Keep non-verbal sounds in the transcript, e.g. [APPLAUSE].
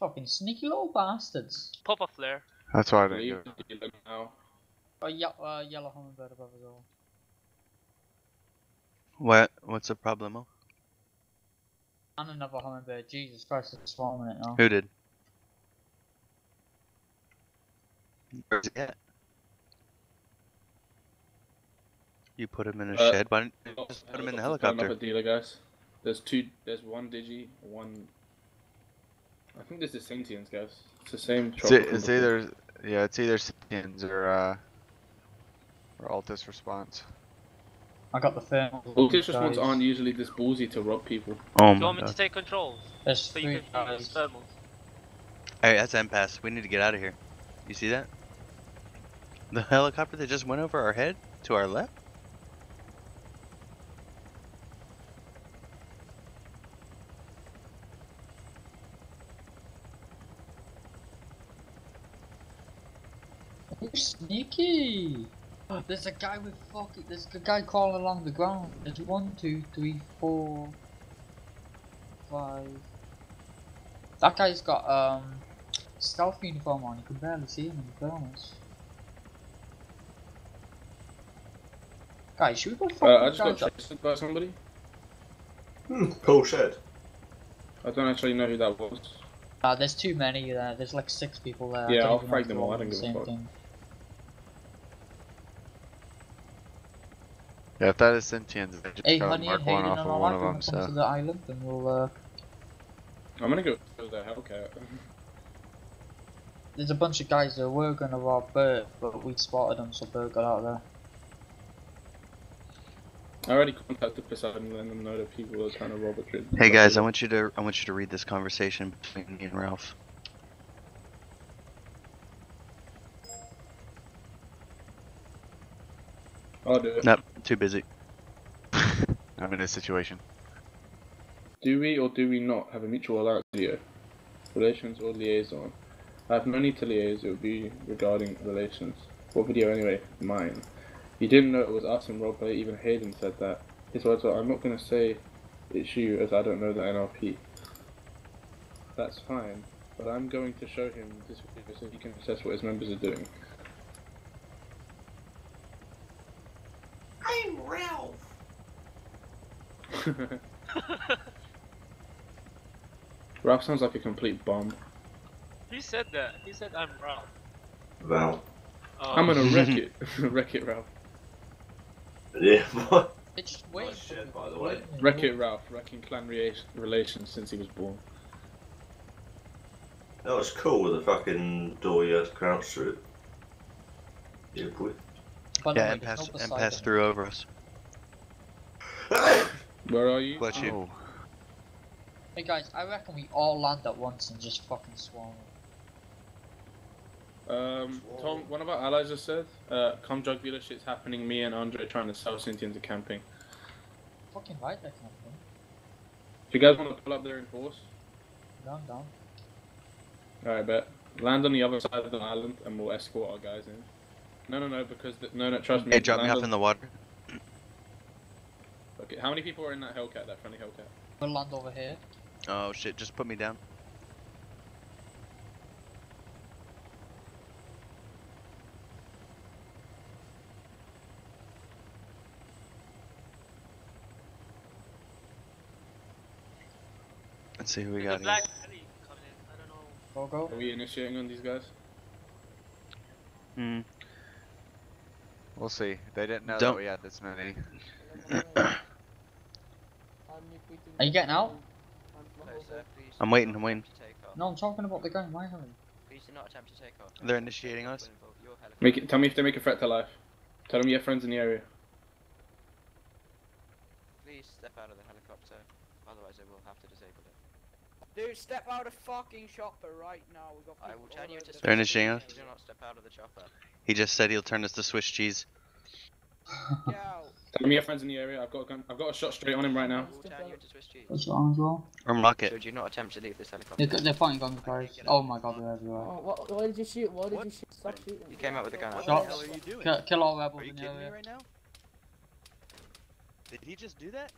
Fucking sneaky little bastards. Pop a flare. That's why I didn't Leave do it. now. Oh, yeah, uh, yellow hummingbird above us all. What? What's the problem? And another hummingbird. Jesus Christ, it's swarming it now. Who did? Where's it at? You put him in a Uh, shed. Why didn't you Oh, just put him in the helicopter turn up helicopter? a dealer, guys. There's two. There's one digi, one. I think this is sentience, guys. It's the same. It's, trouble e- it's either yeah, it's either Sentians or uh or Altis response. I got the thermal. Well, this response aren't usually this ballsy to rob people. Oh Do you my want me to take controls? There's So you three can use guys. thermals. Hey, that's impasse. We need to get out of here. You see that? The helicopter that just went over our head to our left? You're sneaky! Oh, There's a guy with fucking. There's a guy crawling along the ground. There's one, two, three, four, five. That guy's got um stealth uniform on. You can barely see him in the thermals. Guys, should we go fuck Uh, I just got guys up? chased by somebody. Hmm, cool shed. I don't actually know who that was. Uh, there's too many there. There's like six people there. Yeah, I'll even frag them all, I don't give a fuck. thing. Yeah, if that is Sentians, they just Hey, gotta honey mark one off and of one of them. we come to So the island, and we'll uh, I'm gonna go to the Hellcat. There's a bunch of guys that were gonna rob Bert, but we spotted them, so Bert got out of there. I already contacted Poseidon and let them know that people are trying to rob a trip. Hey guys, I want you to I want you to read this conversation between me and Ralph. I'll do it. Nope, too busy. [LAUGHS] I'm in this situation. Do we or do we not have a mutual alliance video? Relations or liaison? I have no need to liaise, it would be regarding relations. What video anyway? Mine. You didn't know it was us in roleplay, even Hayden said that. His words were, I'm not gonna say it's you as I don't know the NRP. That's fine, but I'm going to show him this video so he can assess what his members are doing. I'm Ralph. [LAUGHS] Ralph sounds like a complete bomb. He said that. He said I'm Ralph. Val. Oh, I'm gonna [LAUGHS] wreck it. [LAUGHS] wreck it, Ralph. Yeah, what? It's just waiting Nice for by the way. Wreck it, Ralph. Wrecking clan rea- relations since he was born. That was cool with the fucking door you had to crouch through. Yeah, boy. By Yeah, and pass and pass through over us. [COUGHS] Where are you? Bless you. Oh, Hey guys, I reckon we all land at once and just fucking swarm. Um, Tom, one of our allies just said, uh, come drug dealer shit's happening, me and Andre trying to sell Sintians to camping. Fucking right there, Captain. If you guys want to pull up there in force, Down, down. alright, bet. Land on the other side of the island and we'll escort our guys in. No, no, no, because, the, no, no, trust me. Hey, drop me land off in the water. [CLEARS THROAT] Okay, how many people are in that Hellcat, that friendly Hellcat? We'll land over here. Oh shit, just put me down. Let's see who we There's got a black here. coming in. I don't know. Go, go. Are we initiating on these guys? Hmm. We'll see. They didn't know Don't- that we had this many. [COUGHS] Are you getting out? I'm waiting, I'm waiting. No, I'm talking about the guy in my heli. Please do not attempt to take off. They're initiating us? Make it, tell me if they make a threat to life. Tell them you have friends in the area. Please step out of the helicopter, otherwise I will have to disable it. Dude, step out of fucking chopper right now. We got I people will all turn you over into the They're Swiss us? Do not step out of the chopper. He just said he'll turn us to Swiss cheese. Get [LAUGHS] out. Tell me you have friends in the area. I've got a gun. I've got a shot straight on him right now. I will turn you into Swiss cheese. What's wrong as well? Or rocket. So do not attempt to leave this helicopter. They're, they're fighting guns, guys. Oh my god, they're everywhere. Oh, what, why did you shoot? Why did you shoot? Stop shooting. You came out with a gun. Shot. are you doing? Kill, kill all rebels Are you in the kidding me area. right now? Did he just do that?